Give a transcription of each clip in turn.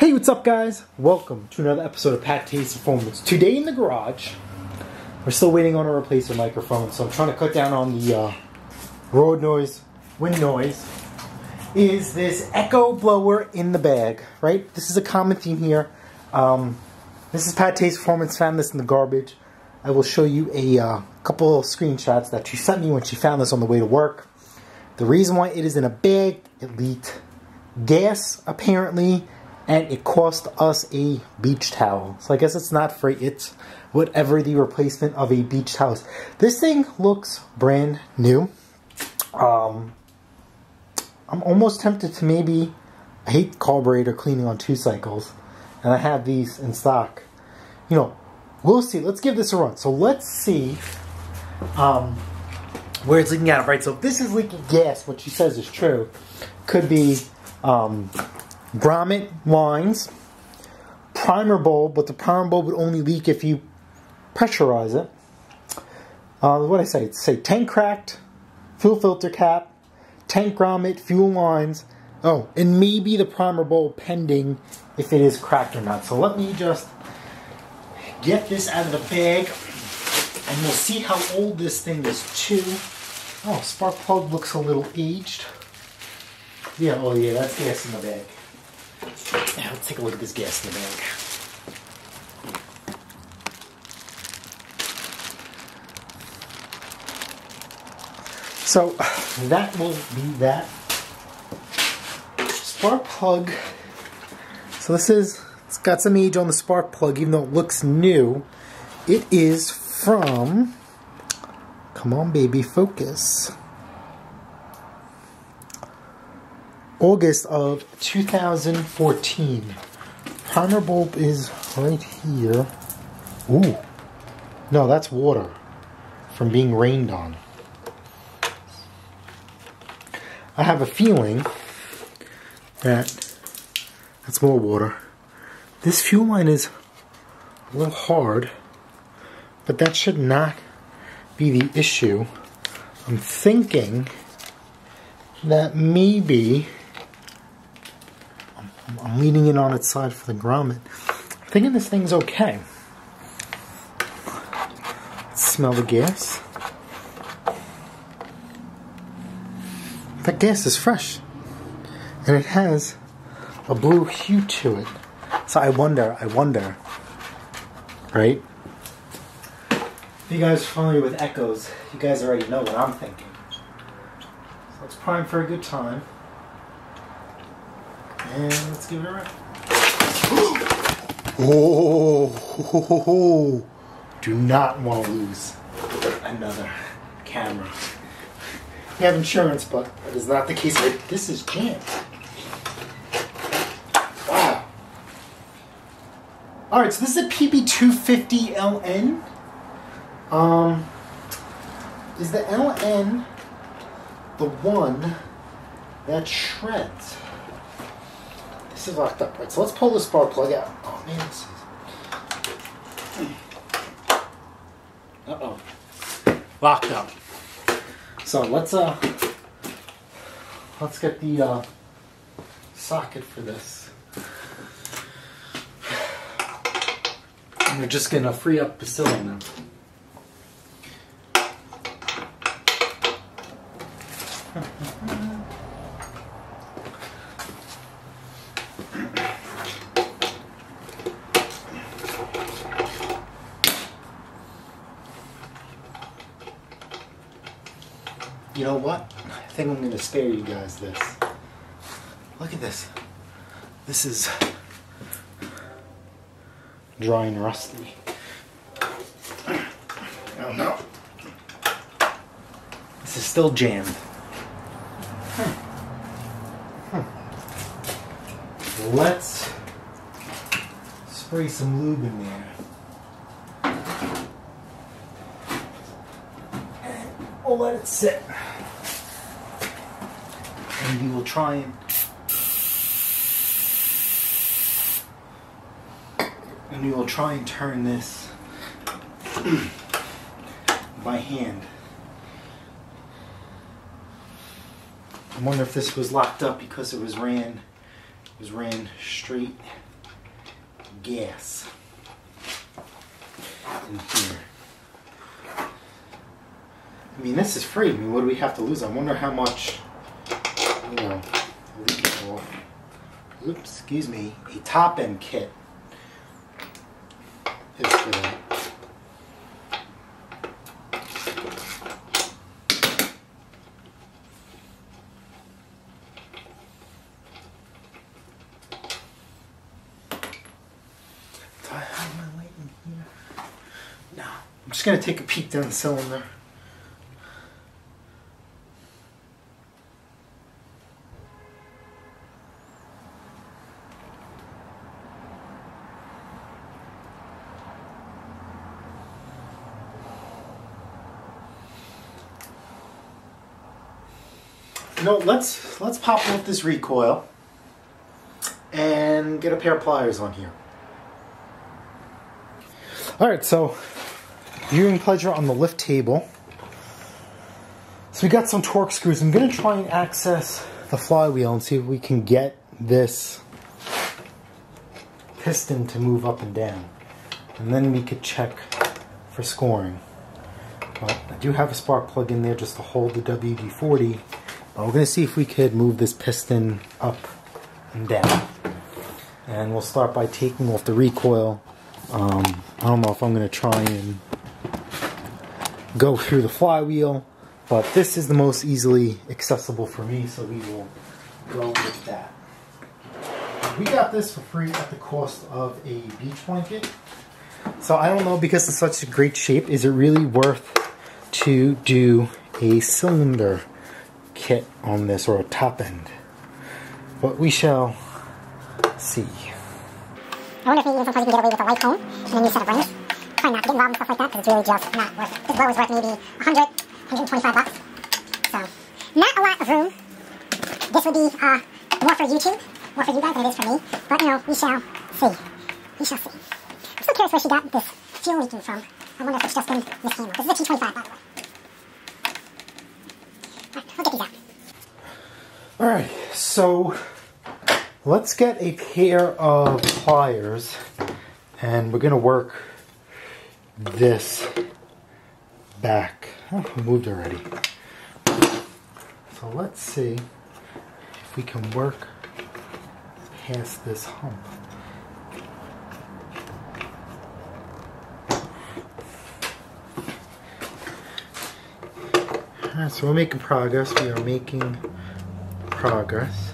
Hey, what's up, guys? Welcome to another episode of Pattay's Performance. Today in the garage, we're still waiting on a replacement microphone, so I'm trying to cut down on the uh, road noise, wind noise. Is this echo blower in the bag, right? This is a common theme here. Um, this is Pattay's Performance, found this in the garbage. I will show you a uh, couple screenshots that she sent me when she found this on the way to work. The reason why it is in a bag, it leaked gas, apparently, and it cost us a beach towel. So I guess it's not free. It's whatever the replacement of a beach towel is. This thing looks brand new. Um, I'm almost tempted to maybe, I hate carburetor cleaning on two cycles, and I have these in stock. You know, we'll see. Let's give this a run. So let's see um, where it's leaking out of, right? So if this is leaking gas, what she says is true, could be um, grommet lines, primer bulb, but the primer bulb would only leak if you pressurize it. Uh, what I say? It's say tank cracked, fuel filter cap, tank grommet, fuel lines. Oh, and maybe the primer bulb pending if it is cracked or not. So let me just get this out of the bag and we'll see how old this thing is too. Oh, spark plug looks a little aged. Yeah, oh yeah, that's gas in the bag. Yeah, let's take a look at this gas in the bag. So that will be that. Spark plug. So this is, it's got some age on the spark plug, even though it looks new. It is from, come on baby, focus. August of 2014. Primer bulb is right here. Ooh. No, that's water from being rained on. I have a feeling that that's more water. This fuel line is a little hard, but that should not be the issue. I'm thinking that maybe leaning in on its side for the grommet. I'm thinking this thing's okay. Let's smell the gas. That gas is fresh. And it has a blue hue to it. So I wonder, I wonder, right? If you guys are familiar with echoes, you guys already know what I'm thinking. So let's prime for a good time. Let's give it a run. Oh, do not want to lose another camera. We have insurance, but that is not the case. This is jammed. Wow. All right, so this is a PB250LN. Um, is the LN the one that shreds? This is locked up, right? So let's pull the spark plug out. Oh man, this is. Uh oh. Locked up. So let's uh let's get the uh socket for this. And we're just gonna free up the cylinder. You know what? I think I'm going to spare you guys this. Look at this. This is dry and rusty. Oh no. This is still jammed. Hmm. Hmm. Let's spray some lube in there. And we'll let it sit and we will try and and we will try and turn this by hand. I wonder if this was locked up because it was ran it was ran straight gas in here. I mean, this is free. I mean, what do we have to lose? I wonder how much, oops, excuse me, a top end kit is for that. Do I have my light in here? No. I'm just gonna take a peek down the cylinder. You know, let's let's pop off this recoil and get a pair of pliers on here. All right, so viewing pleasure on the lift table. So we got some Torx screws. I'm gonna try and access the flywheel and see if we can get this piston to move up and down. And then we could check for scoring. I do have a spark plug in there just to hold the WD-40. But we're gonna see if we could move this piston up and down. And we'll start by taking off the recoil. Um, I don't know if I'm gonna try and go through the flywheel, but this is the most easily accessible for me, so we will go with that. We got this for free at the cost of a beach blanket. So I don't know, because it's such a great shape, is it really worth to do a cylinder kit on this, or a top end? But we shall see. I wonder if maybe sometimes you can get away with a light hone and a new set of rings. Try not to get involved in stuff like that because it's really just not worth it. This blower's worth maybe 100, 125 bucks. So, not a lot of room. This would be uh, more for YouTube, more for you guys than it is for me. But, you know, we shall see. We shall see. I'm still curious where she got this fuel leaking from. I wonder if it's just been mishandled. This is a T25, by the way. Alright, I'll get these out. Alright, so let's get a pair of pliers and we're to work this back. Oh, moved already. So let's see if we can work past this hump. Alright, so we're making progress. We are making progress.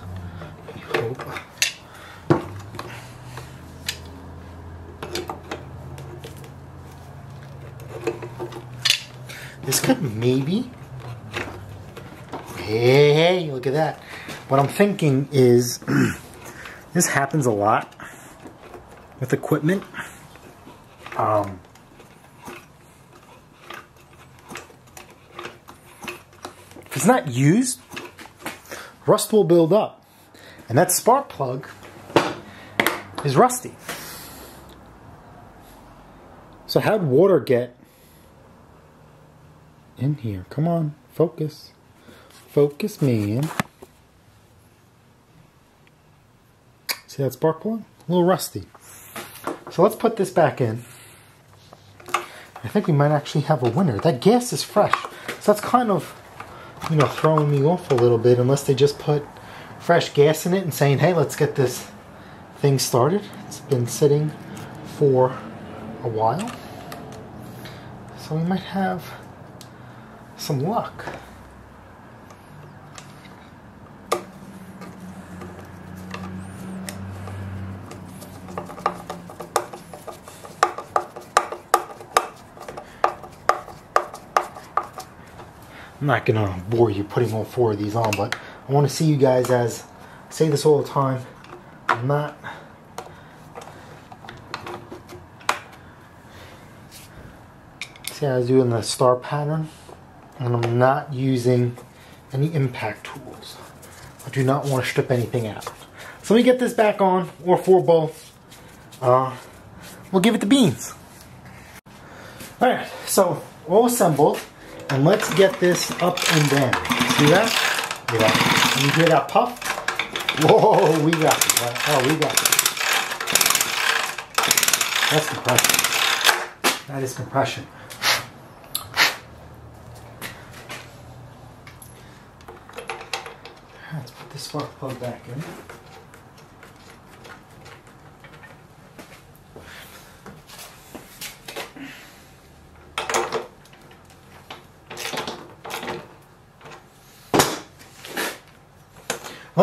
Hope. This could maybe. Hey, hey, look at that. What I'm thinking is this happens a lot with equipment. Um, if it's not used, rust will build up. And that spark plug is rusty. So how'd water get in here? Come on, focus. Focus, man. See that spark plug? A little rusty. So let's put this back in. I think we might actually have a winner. That gas is fresh. So that's kind of, you know, throwing me off a little bit unless they just put fresh gas in it and saying, hey, let's get this thing started. It's been sitting for a while. So we might have some luck. I'm not gonna bore you putting all four of these on, but I want to see you guys as I say this all the time. I'm not see I was doing the star pattern and I'm not using any impact tools. I do not want to strip anything out. So let me get this back on, or for both. Uh, we'll give it the beans. Alright, so all assembled, and let's get this up and down. See that? Yeah. You hear that puff? Whoa, we got it. Oh, we got it. That's compression. That is compression. Let's put this spark plug back in.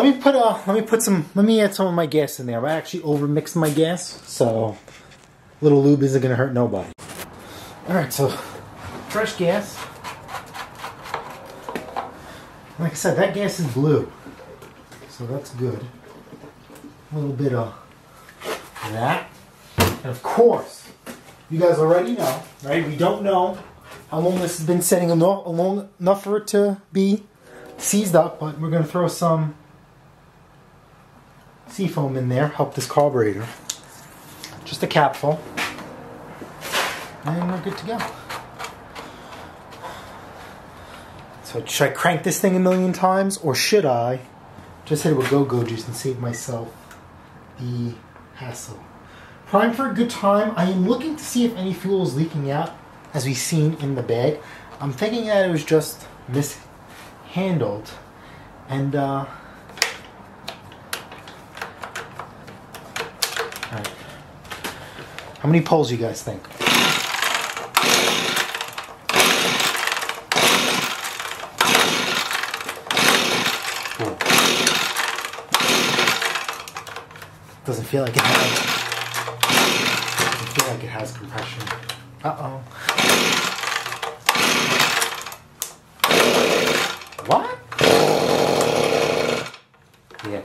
Let me put uh let me put some let me add some of my gas in there. I actually overmixed my gas, so little lube isn't gonna hurt nobody. Alright, so fresh gas. Like I said, that gas is blue. So that's good. A little bit of that. And of course, you guys already know, right? We don't know how long this has been sitting enough, long enough for it to be seized up, but we're gonna throw some seafoam in there, help this carburetor. Just a capful. And we're good to go. So should I crank this thing a million times or should I just hit it with go-go juice and save myself the hassle? Prime for a good time. I am looking to see if any fuel is leaking out as we've seen in the bag. I'm thinking that it was just mishandled and uh, How many poles you guys think? Doesn't feel like it has. Doesn't feel like it has compression. Uh oh. What? Yeah.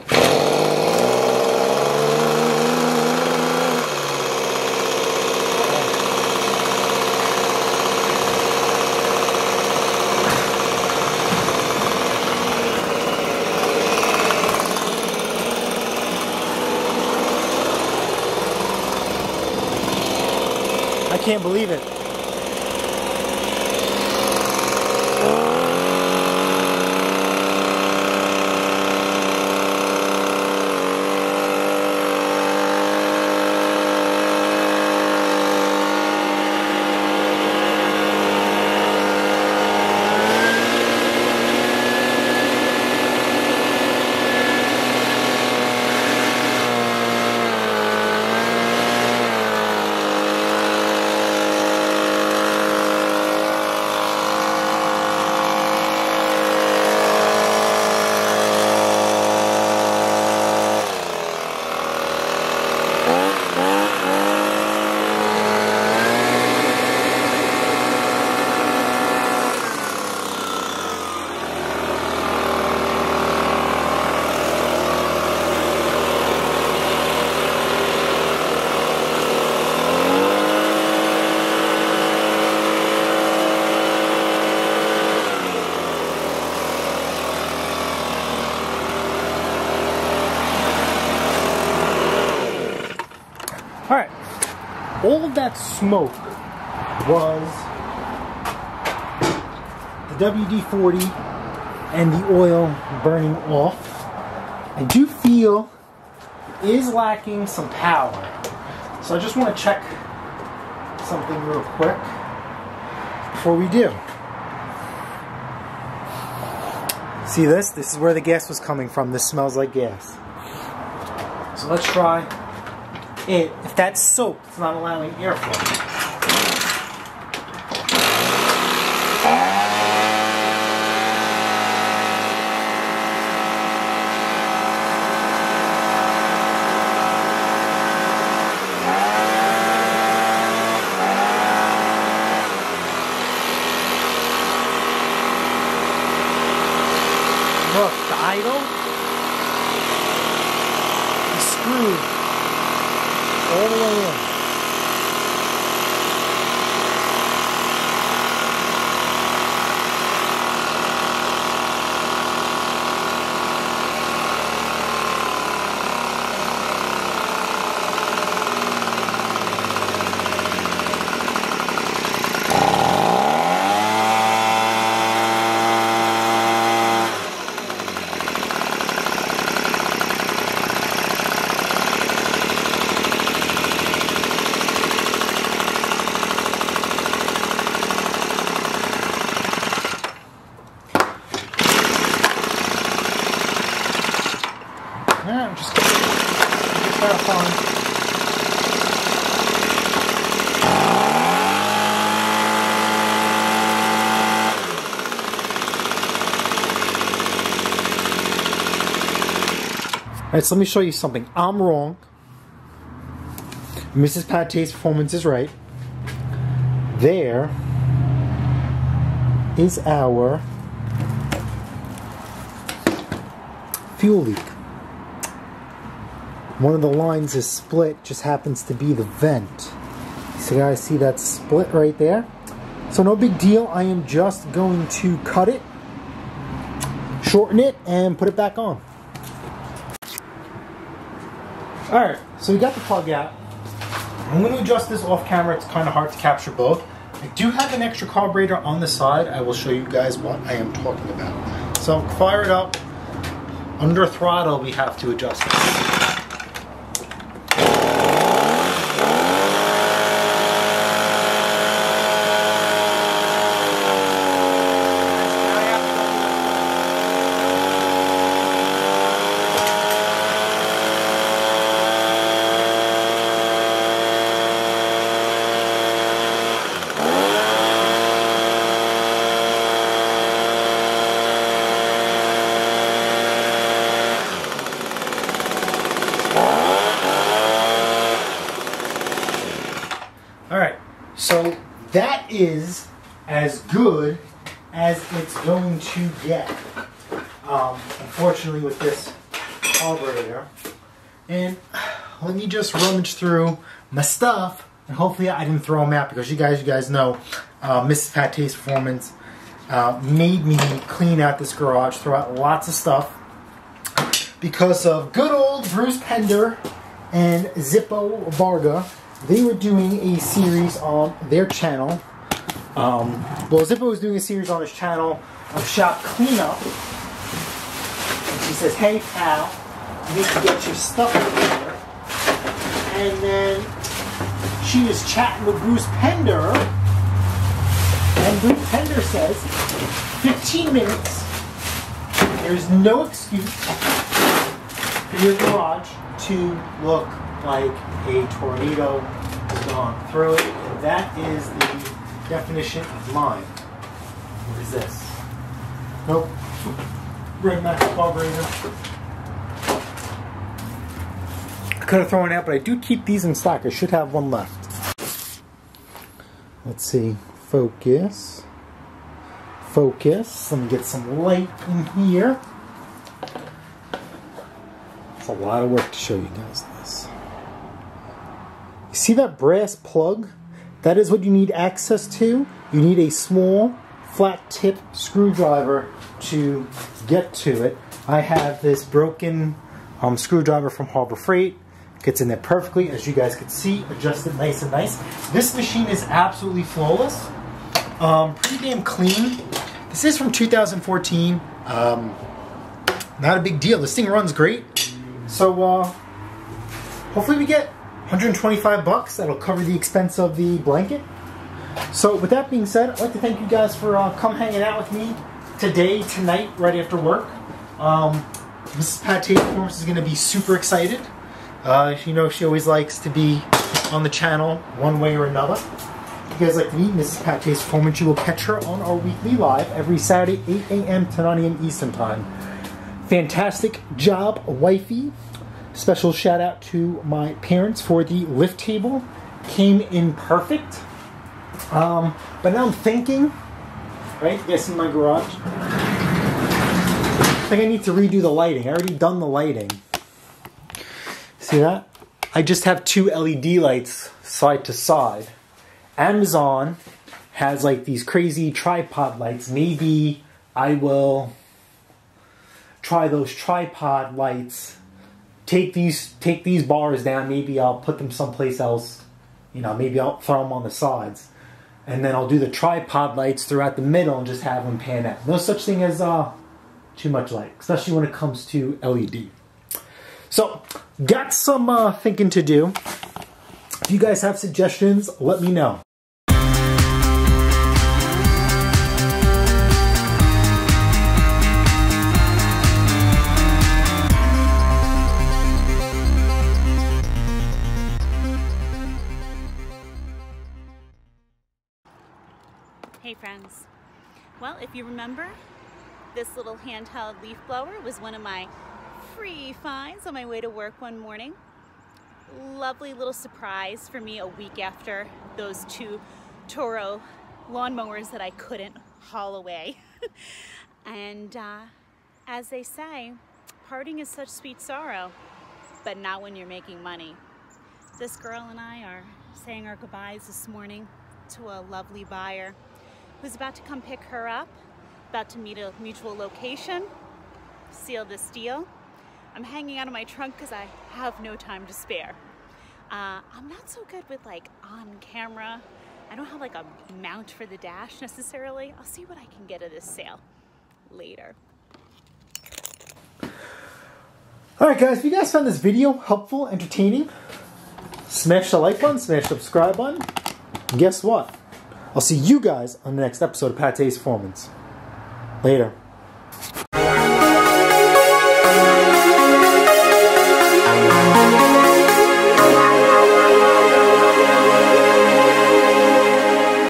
I can't believe it. All right. All of that smoke was the WD-40 and the oil burning off. I do feel is lacking some power. So I just want to check something real quick before we do. See this? This is where the gas was coming from. This smells like gas. So let's try it, if that's soaked, it's not allowing airflow. Let me show you something. I'm wrong. Mrs. Pattay's performance is right. There is our fuel leak. One of the lines is split, just happens to be the vent. So you guys see that split right there? So no big deal. I am just going to cut it, shorten it, and put it back on. Alright, so we got the plug out. I'm to adjust this off camera. It's kind of hard to capture both. I do have an extra carburetor on the side. I will show you guys what I am talking about. So fire it up. Under throttle, we have to adjust it. All right, so that is as good as it's going to get. Um, unfortunately, with this carburetor, and let me just rummage through my stuff, and hopefully I didn't throw them out because you guys, you guys know, uh, Mrs. Pattay's performance uh, made me clean out this garage, throw out lots of stuff because of good old Bruce Pender and Zippo Varga. They were doing a series on their channel. Um, well, Zippo was doing a series on his channel of shop cleanup. And she says, "Hey pal, you need to get your stuff here." And then she is chatting with Bruce Pender, and Bruce Pender says, "15 minutes. There's no excuse." for your garage to look like a tornado has gone through it. And that is the definition of mine. What is this? Nope. Bring back the carburetor. I could have thrown it out, but I do keep these in stock. I should have one left. Let's see. Focus. Focus. Let me get some light in here. It's a lot of work to show you guys this. You see that brass plug? That is what you need access to. You need a small, flat tip screwdriver to get to it. I have this broken um, screwdriver from Harbor Freight. Gets in there perfectly, as you guys can see, adjusted nice and nice. This machine is absolutely flawless. Um, pretty damn clean. This is from 2014. Um, not a big deal. This thing runs great. So uh, hopefully we get 125 bucks. That'll cover the expense of the blanket. So with that being said, I'd like to thank you guys for uh, come hanging out with me today, tonight, right after work. Um, Mrs. Pattay Performance is going to be super excited. Uh, you know, she always likes to be on the channel one way or another. If you guys like to meet Mrs. Pat Pattay's Performance, you will catch her on our weekly live every Saturday, 8 a.m. to 9 a.m. Eastern Time. Fantastic job, wifey. Special shout out to my parents for the lift table. Came in perfect. Um, but now I'm thinking, right? Guys see my garage? I think I need to redo the lighting. I already done the lighting. See that? I just have two LED lights side to side. Amazon has like these crazy tripod lights. Maybe I will try those tripod lights. Take these take these bars down. Maybe I'll put them someplace else. You know, maybe I'll throw them on the sides, and then I'll do the tripod lights throughout the middle and just have them pan out. No such thing as uh, too much light, especially when it comes to LED. So, got some uh, thinking to do. If you guys have suggestions, let me know. Hey friends. Well, if you remember, this little handheld leaf blower was one of my free finds on my way to work one morning. Lovely little surprise for me a week after those two Toro lawnmowers that I couldn't haul away. and uh, as they say, parting is such sweet sorrow, but not when you're making money. This girl and I are saying our goodbyes this morning to a lovely buyer who's about to come pick her up, about to meet a mutual location, seal this deal. I'm hanging out of my trunk because I have no time to spare. Uh, I'm not so good with like on camera. I don't have like a mount for the dash necessarily. I'll see what I can get at this sale later. Alright guys, if you guys found this video helpful, entertaining, smash the like button, smash the subscribe button, guess what? I'll see you guys on the next episode of Pattay's Performance. Later.